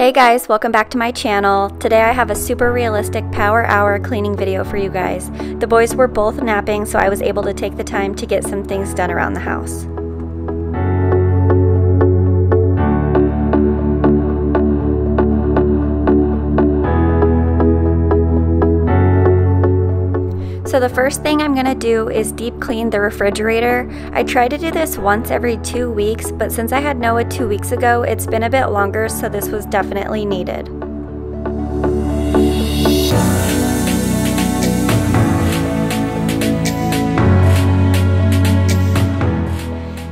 Hey guys, welcome back to my channel. Today I have a super realistic power hour cleaning video for you guys. The boys were both napping so I was able to take the time to get some things done around the house. So the first thing I'm gonna do is deep clean the refrigerator. I try to do this once every two weeks, but since I had Noah two weeks ago, it's been a bit longer, so this was definitely needed.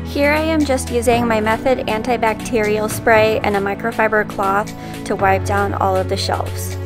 Here I am just using my Method antibacterial spray and a microfiber cloth to wipe down all of the shelves.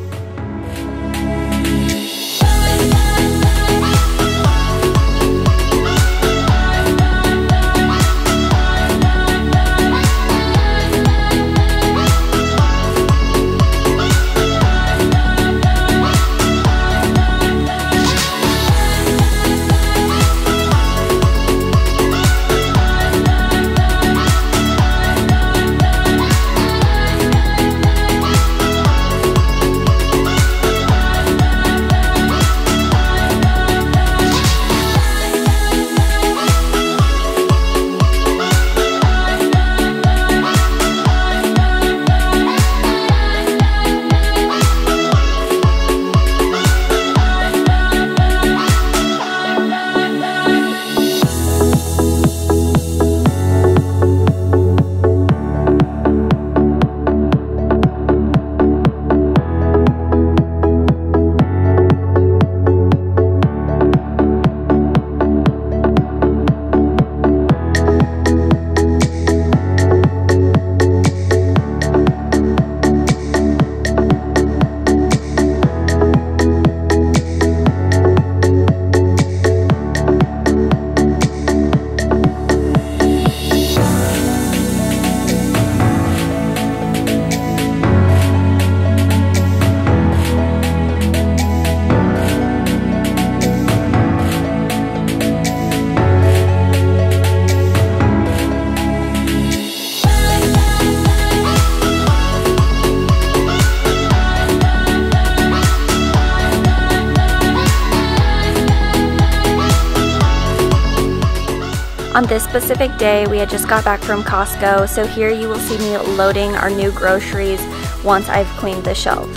On this specific day, we had just got back from Costco, so here you will see me loading our new groceries once I've cleaned the shelf.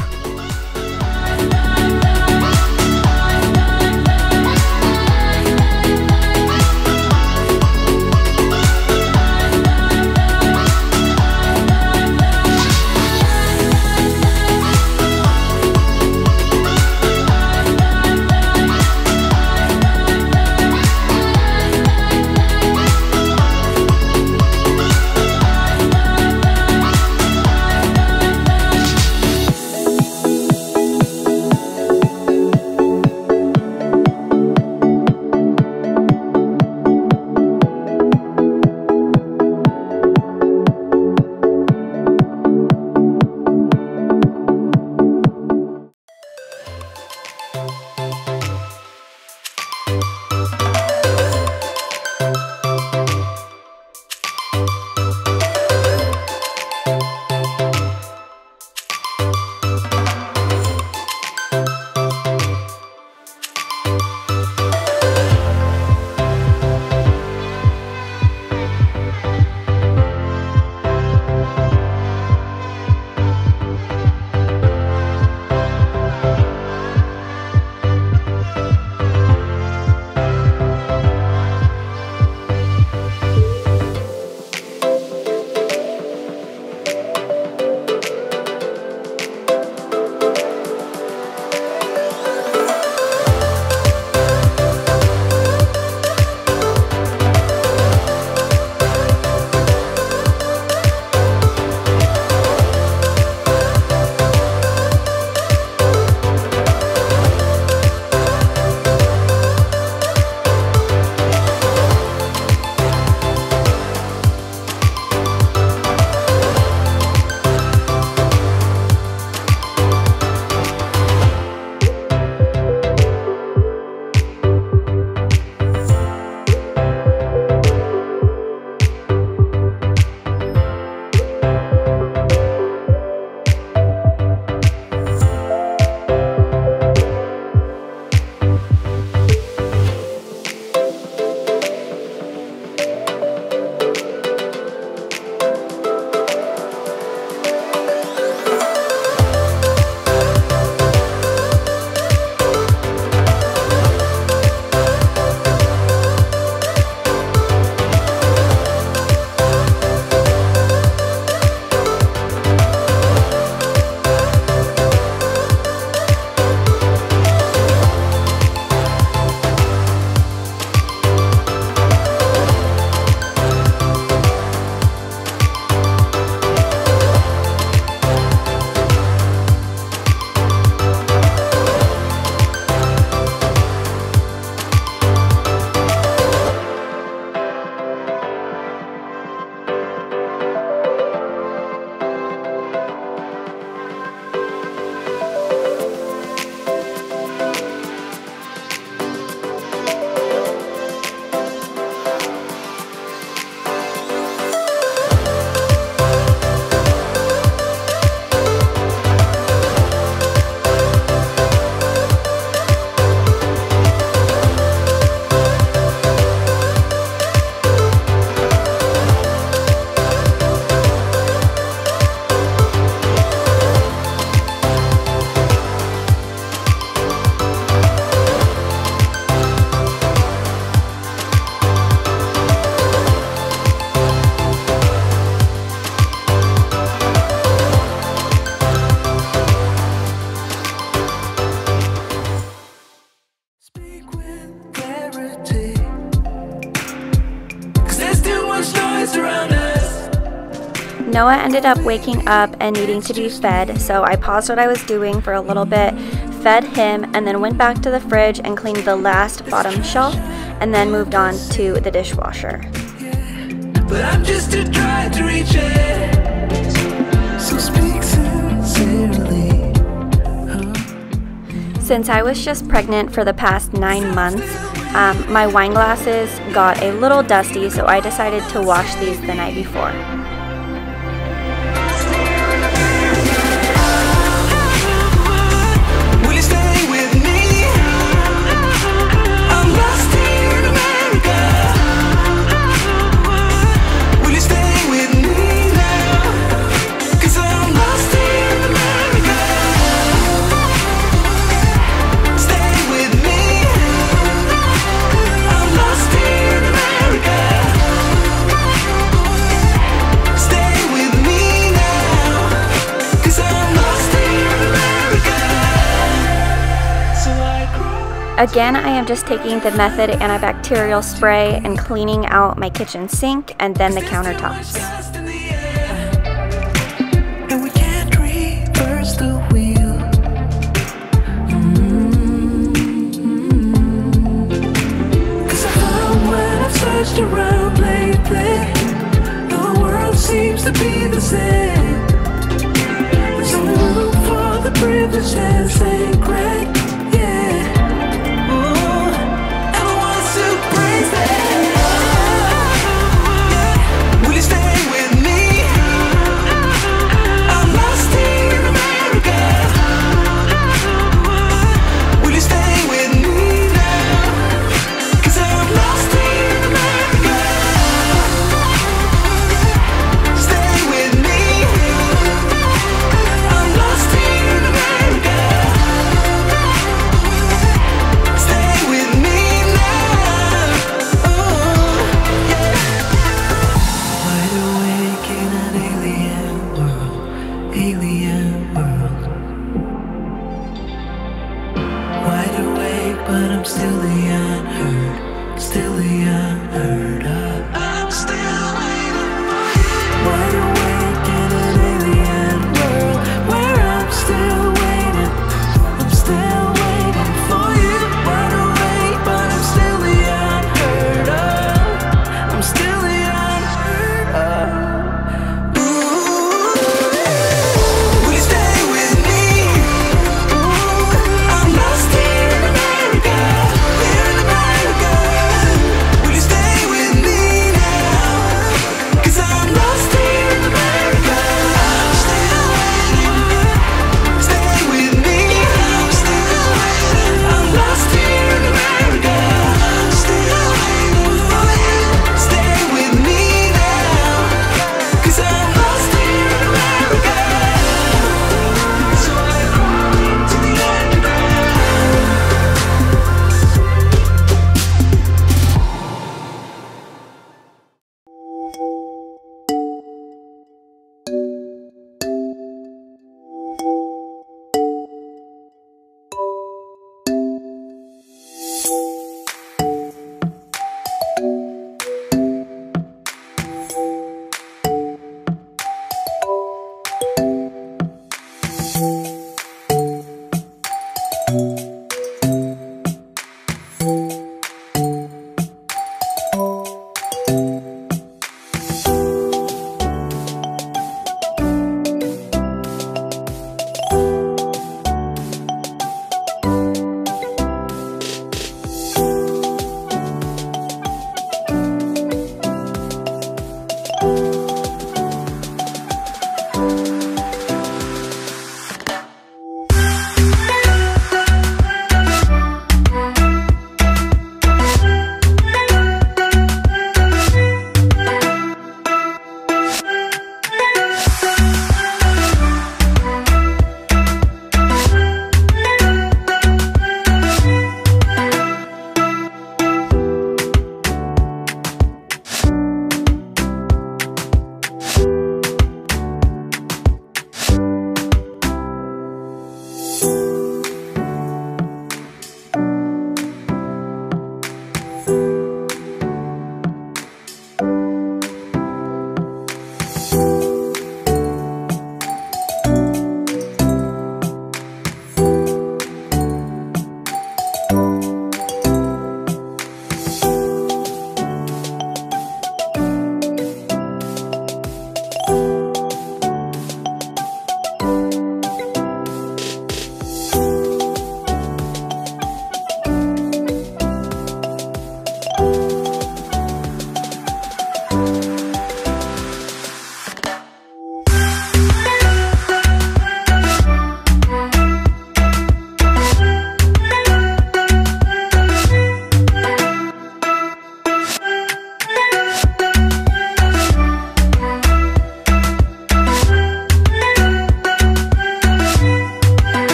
Ended up waking up and needing to be fed, so I paused what I was doing for a little bit, fed him, and then went back to the fridge and cleaned the last bottom shelf, and then moved on to the dishwasher. But I'm just to try to reach it. So speak sincerely. Since I was just pregnant for the past nine months, um, my wine glasses got a little dusty, so I decided to wash these the night before. Again, I am just taking the Method antibacterial spray and cleaning out my kitchen sink and then the countertops. Mm-hmm. world seems to be the same. There's room for the and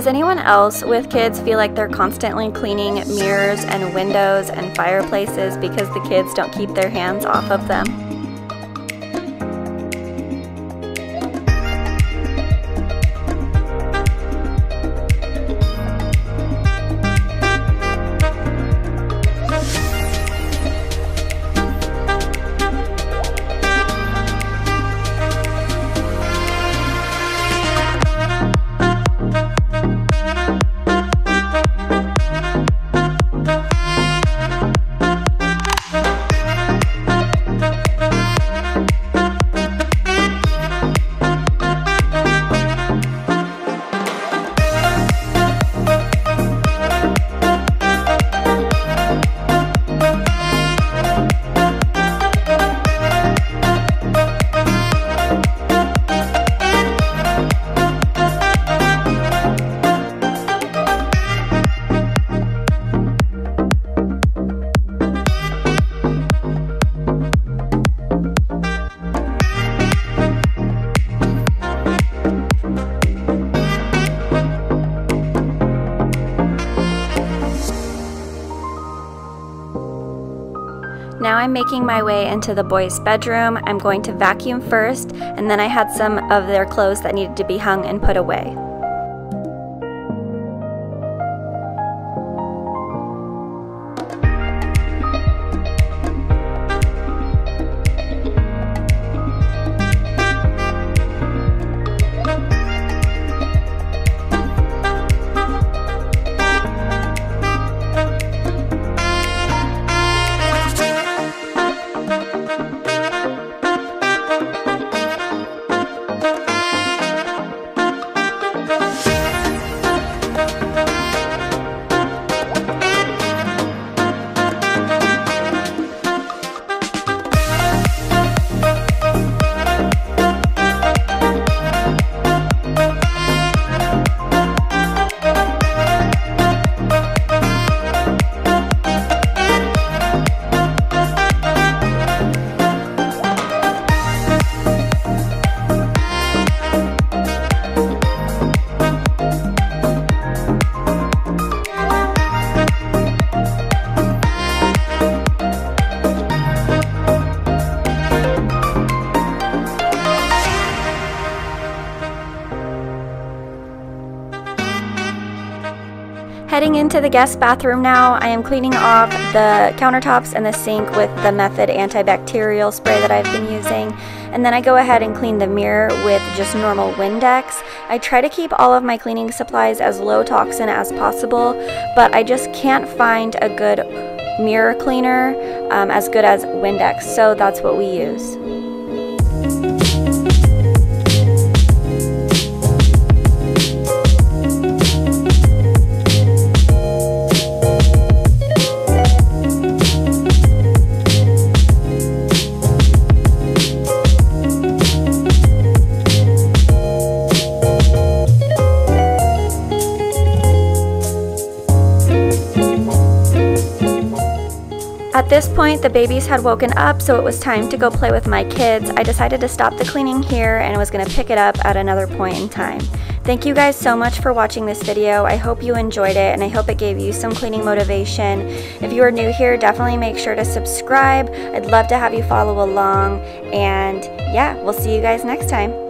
Does anyone else with kids feel like they're constantly cleaning mirrors and windows and fireplaces because the kids don't keep their hands off of them? Making my way into the boys' bedroom. I'm going to vacuum first, and then I had some of their clothes that needed to be hung and put away. Into the guest bathroom now, I am cleaning off the countertops and the sink with the Method antibacterial spray that I've been using. And then I go ahead and clean the mirror with just normal Windex. I try to keep all of my cleaning supplies as low toxin as possible, but I just can't find a good mirror cleaner um, as good as Windex, so that's what we use. At this point, the babies had woken up, so it was time to go play with my kids. I decided to stop the cleaning here and was going to pick it up at another point in time. Thank you guys so much for watching this video. I hope you enjoyed it and I hope it gave you some cleaning motivation. If you are new here, definitely make sure to subscribe. I'd love to have you follow along. And yeah, we'll see you guys next time.